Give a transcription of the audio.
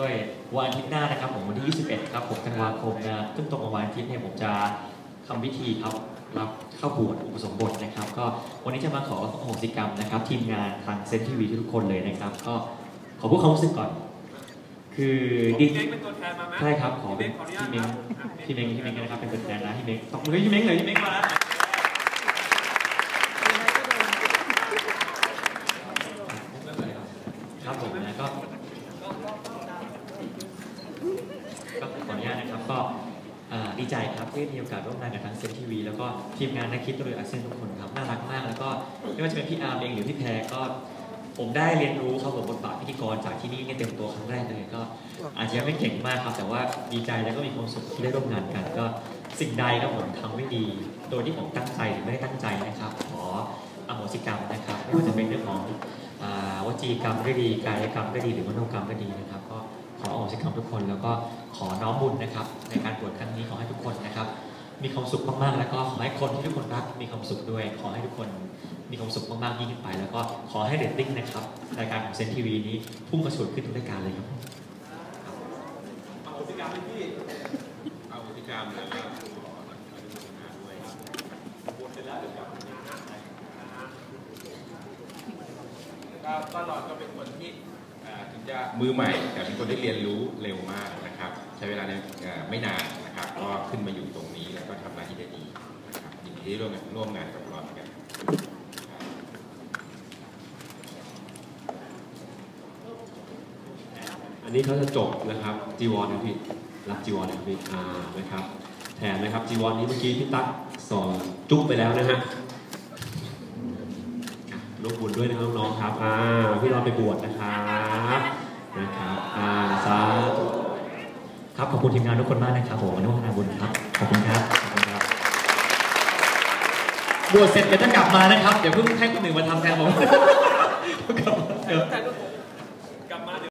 ด้วยวันอาทิตย์หน้านะครับผมวันที่ 21 ครับผมธันวาคมนะซึ่งตรงกับวันอาทิตย์เนี่ยผมจะทำพิธีครับรับเข้าบวชอุปสมบทนะครับ ก็วันนี้จะมาขออโหสิกรรมนะครับ ทีมงานทางเซนทีวีทุกคนเลยนะครับ ก็ขอพูดความรู้สึกก่อน คือดีพี่เม้งเป็นตัวแทนมาไหมใช่ครับขอเป็นพี่พี่เม้เม้งงขออนุญาตพี่เม้งพี่เม้งนะครับเป็นตัวแทนนะพี่เม้งตบมือให้พี่เม้งเลยพี่เม้งมาแล้ว ครับผมนะก็ก็ขออนุญาตนะครับก็อ่า ดีใจครับที่มีโอกาสร่วมงานกับทางเซนทีวีแล้วก็ทีมงานนักคิดตัวอาเซียนทุกคนครับน่ารักมาก แล้วก็ไม่ว่าจะเป็นพี่อาร์มเองหรือพี่แพรก็ ผมได้เรียนรู้ครับผมบทบาทพิธีกรจากที่นี่เนี่ยเต็มตัวครั้งแรกเลยก็ อาจจะยังไม่เก่งมากครับแต่ว่าดีใจแล้วก็มีความสุขที่ได้ร่วมงานกันก็สิ่งใดครับผมทำไม่ดี โดยที่ผมตั้งใจหรือไม่ได้ตั้งใจนะครับ ขออโหสิกรรมนะครับไม่ว่าจะเป็นเรื่องของอ่าวจีกรรมก็ดีกายกรรมก็ดีหรือมโนกรรมก็ดีนะครับ ก็ขออโหสิกรรมทุกคน แล้วก็ขอน้อมบุญนะครับ ในการบวชครั้งนี้ขอให้ทุกคนนะครับ มีความสุขมากๆ แล้วก็ขอให้คนที่ทุกคนรักมีความสุขด้วย ขอให้ทุกคนมีความสุขมากๆยิ่งขึ้นไป แล้วก็ขอให้เรตติ้งนะครับรายการของเซนทีวีนี้พุ่งกระฉูดขึ้นทุกรายการเลยครับเอาพฤติกรรมให้พี่เอาพฤติกรรมแล้วก็ขออนุโมทนาด้วย บวชเสร็จแล้วเดี๋ยวกลับมานะฮะ ก็ก็หลอดก็เป็นคนที่อ่าถึงจะมือใหม่ แต่เป็นคนที่เรียนรู้เร็วมากนะครับ ใช้เวลาในไม่นานนะครับ ก็ขึ้นมาอยู่ตรงนี้แล้วก็ทำหน้าที่ได้ดีนะครับยินดีที่ร่วมงานร่วมงานกับรอนกันอันนี้เขาจะจบนะครับจีวรนะพี่รับจีวรนะครับพี่อ่านะครับ แทนนะครับจีวรนี้เมื่อกี้พี่ตั๊กสอนจุ๊บไปแล้วนะฮะ ร่วมบุญด้วยนะครับน้องๆครับอ่าพี่รอนไปบวชนะครับนะครับอ่าสาธุครับขอบคุณทีมงานทุกคนมากนะครับผมอนุโมทนาบุญครับขอบคุณครับขอบคุณครับบวชเสร็จเดี๋ยวจะกลับมานะครับเดี๋ยวเพิ่งให้คนหนึ่งมาทำแทนผม